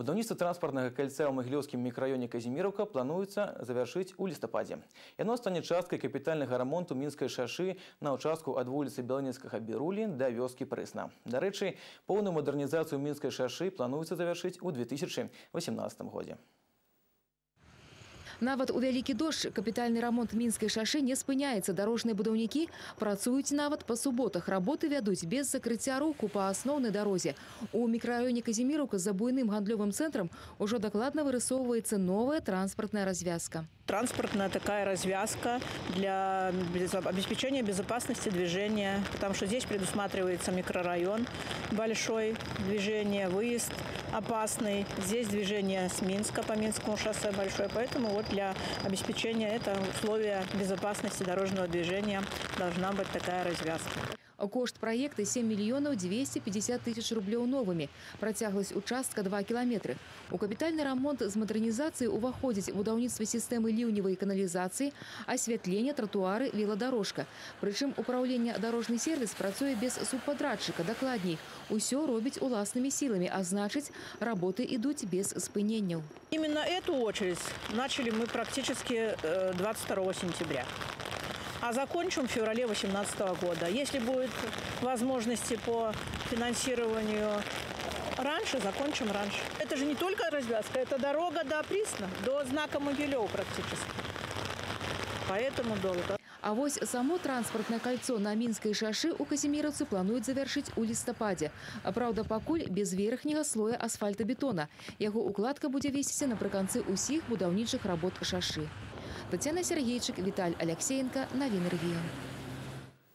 Будаўніцтва транспартнага кальца ў магілёўскім мікрараёне Казіміраўка плануецца завяршыць у лістападзе. Яно стане часткай капітальнага рамонту мінскай шашы на ўчастку ад вуліцы Беланецкага Берулі да вёскі Прысна. Дарэчы, поўную мадэрнізацыю мінскай шашы плануецца завяршыць у 2018 годзе. Нават у вялікі дождж капітальны рамонт мінскай шашы не спыняецца. Дарожныя будаўнікі працуюць нават па суботах. Работы вядуць без закрыцця руку па асноўнай дарозе. У мікрараёне Казіміраўка за буйным гандлёвым цэнтрам ужо дакладна вырысоўваецца новая транспартная развязка транспортная такая развязка для обеспечения безопасности движения, потому что здесь предусматривается микрорайон большой, движение, выезд опасный. Здесь движение с Минска по Минскому шоссе большое, поэтому вот для обеспечения этого условия безопасности дорожного движения должна быть такая развязка. Кошт проекта 7 миллионов 250 тысяч рублей новыми. Працяглась участка 2 километра. У капитальный ремонт с модернизацией уваходить будаўніцтва системы ливневой канализации, осветление, тротуары, велодорожка. Причем управление дорожный сервис працуе без субподрядчика, докладней. Усё робить уласными силами, а значит, работы идут без спыненняў. Именно эту очередь начали мы практически 22 э, сентября а закончим в феврале 2018 года. Если будет возможности по финансированию раньше, закончим раньше. Это же не только развязка, это дорога до Присна, до знака Могилева практически. Поэтому долго. А вось само транспортное кольцо на мінскай шашы у казіміраўцы плануюць завяршыць у лістападзе. А праўда, пакуль без верхняга слоя асфальтабетона. Яго укладка будзе весціся напрыканцы ўсіх будаўнічых работ шашы. Татьяна Сергейчик, Виталь Алексеенко. Новин регион.